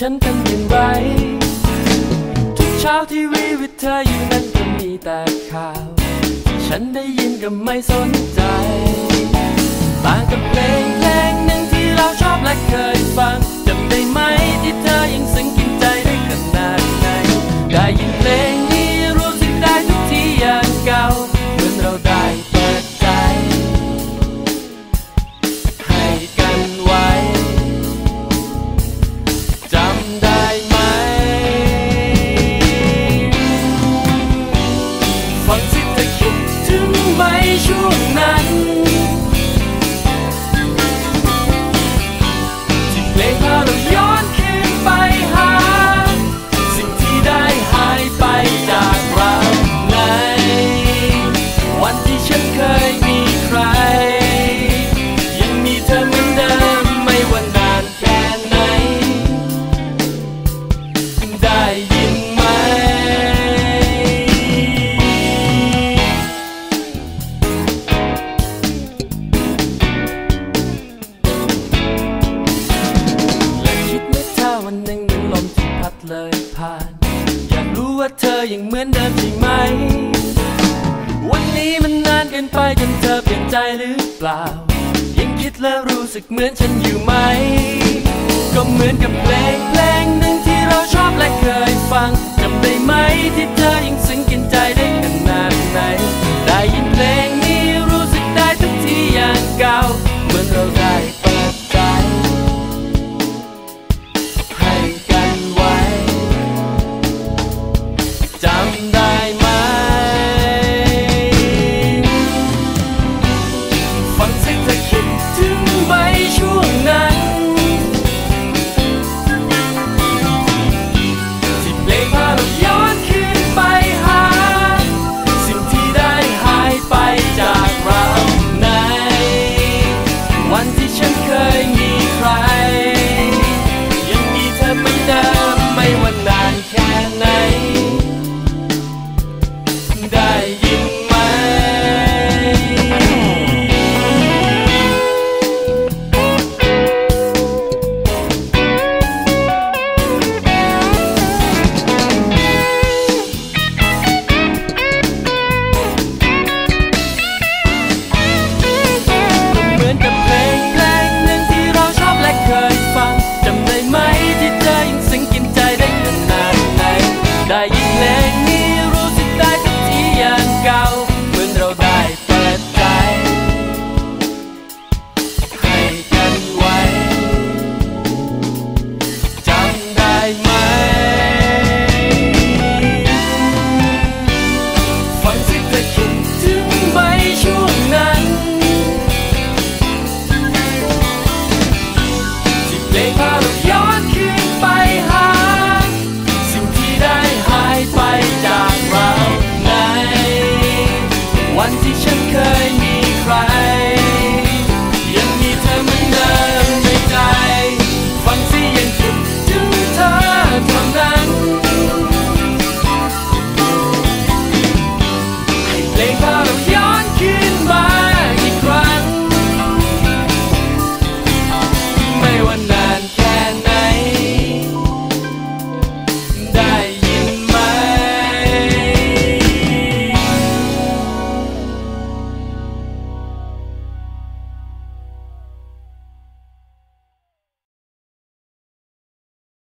ฉันเป็นอย่งไร ทุกเช้าทีวีวิทยอยู่นั้นก็มีแต่ข่าว ฉันได้ยินก็ไม่สนใจ ต่างกับเพลงเพลงหนึ่งที่เราชอบและ ฟังสิเธอคิดถึงไหมช่วงนั้น สึกเหมือนฉันอยู่ไหม ก็เหมือนกับเพลง